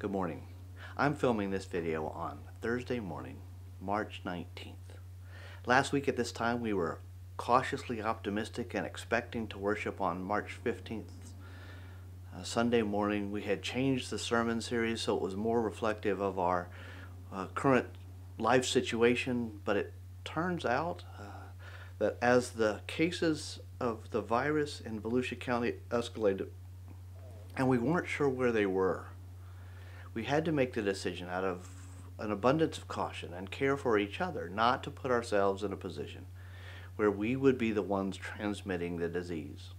Good morning. I'm filming this video on Thursday morning, March 19th. Last week at this time we were cautiously optimistic and expecting to worship on March 15th. Uh, Sunday morning we had changed the sermon series so it was more reflective of our uh, current life situation, but it turns out uh, that as the cases of the virus in Volusia County escalated, and we weren't sure where they were, we had to make the decision out of an abundance of caution and care for each other not to put ourselves in a position where we would be the ones transmitting the disease.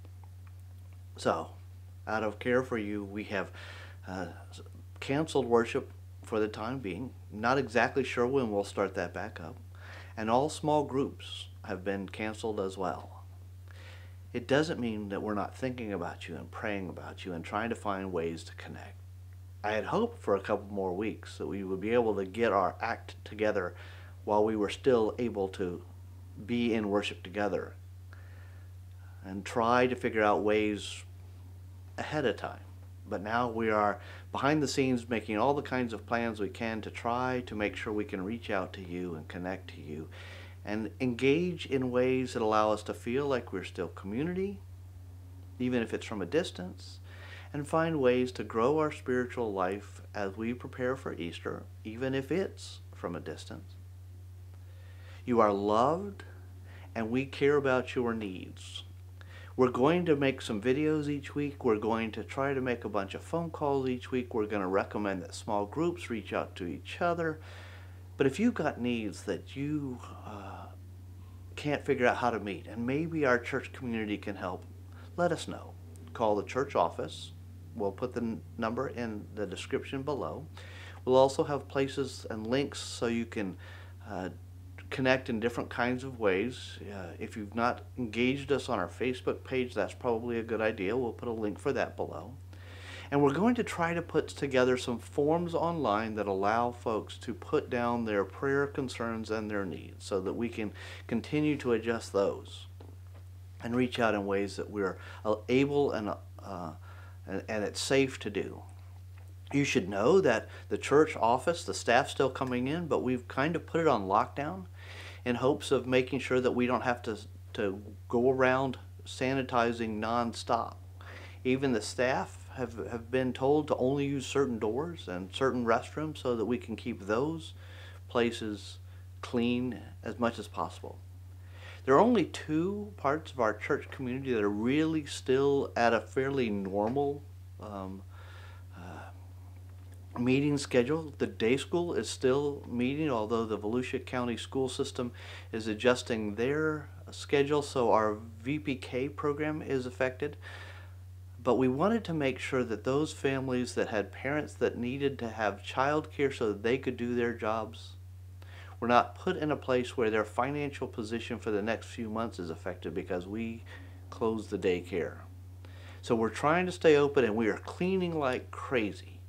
So, out of care for you, we have uh, canceled worship for the time being. Not exactly sure when we'll start that back up. And all small groups have been canceled as well. It doesn't mean that we're not thinking about you and praying about you and trying to find ways to connect. I had hoped for a couple more weeks that we would be able to get our act together while we were still able to be in worship together and try to figure out ways ahead of time. But now we are behind the scenes making all the kinds of plans we can to try to make sure we can reach out to you and connect to you and engage in ways that allow us to feel like we're still community, even if it's from a distance, and find ways to grow our spiritual life as we prepare for Easter, even if it's from a distance. You are loved, and we care about your needs. We're going to make some videos each week. We're going to try to make a bunch of phone calls each week. We're going to recommend that small groups reach out to each other. But if you've got needs that you uh, can't figure out how to meet, and maybe our church community can help, let us know. Call the church office We'll put the number in the description below. We'll also have places and links so you can uh, connect in different kinds of ways. Uh, if you've not engaged us on our Facebook page, that's probably a good idea. We'll put a link for that below. And we're going to try to put together some forms online that allow folks to put down their prayer concerns and their needs so that we can continue to adjust those and reach out in ways that we're uh, able and uh, and, and it's safe to do. You should know that the church office, the staff's still coming in, but we've kind of put it on lockdown in hopes of making sure that we don't have to, to go around sanitizing nonstop. Even the staff have, have been told to only use certain doors and certain restrooms so that we can keep those places clean as much as possible. There are only two parts of our church community that are really still at a fairly normal um, uh, meeting schedule. The day school is still meeting, although the Volusia County school system is adjusting their schedule, so our VPK program is affected. But we wanted to make sure that those families that had parents that needed to have child care so that they could do their jobs were not put in a place where their financial position for the next few months is affected because we closed the daycare. So we're trying to stay open and we are cleaning like crazy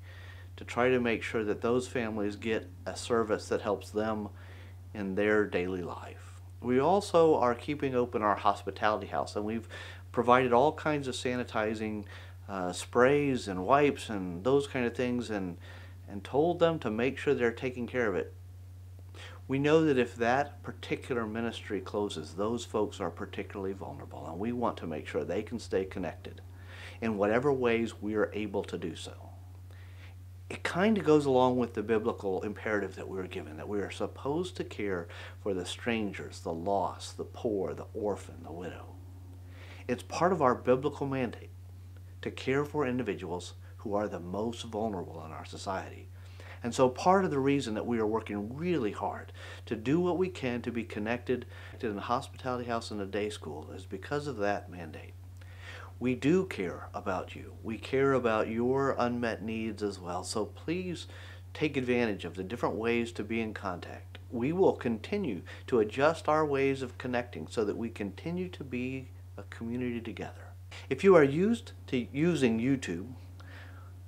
to try to make sure that those families get a service that helps them in their daily life. We also are keeping open our hospitality house and we've provided all kinds of sanitizing uh, sprays and wipes and those kind of things and and told them to make sure they're taking care of it we know that if that particular ministry closes, those folks are particularly vulnerable, and we want to make sure they can stay connected in whatever ways we are able to do so. It kind of goes along with the biblical imperative that we are given, that we are supposed to care for the strangers, the lost, the poor, the orphan, the widow. It's part of our biblical mandate to care for individuals who are the most vulnerable in our society and so part of the reason that we are working really hard to do what we can to be connected in the hospitality house and a day school is because of that mandate. We do care about you. We care about your unmet needs as well. So please take advantage of the different ways to be in contact. We will continue to adjust our ways of connecting so that we continue to be a community together. If you are used to using YouTube,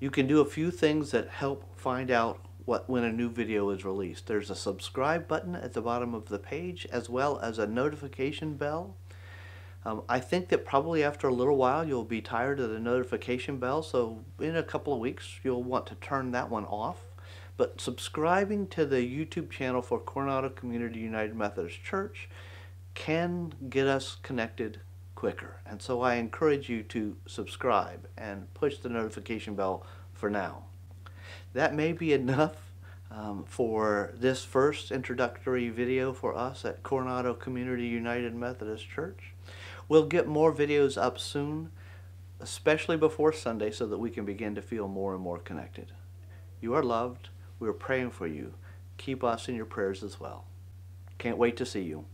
you can do a few things that help find out what when a new video is released. There's a subscribe button at the bottom of the page as well as a notification bell. Um, I think that probably after a little while you'll be tired of the notification bell, so in a couple of weeks you'll want to turn that one off. But subscribing to the YouTube channel for Coronado Community United Methodist Church can get us connected quicker. And so I encourage you to subscribe and push the notification bell for now. That may be enough um, for this first introductory video for us at Coronado Community United Methodist Church. We'll get more videos up soon, especially before Sunday, so that we can begin to feel more and more connected. You are loved. We are praying for you. Keep us in your prayers as well. Can't wait to see you.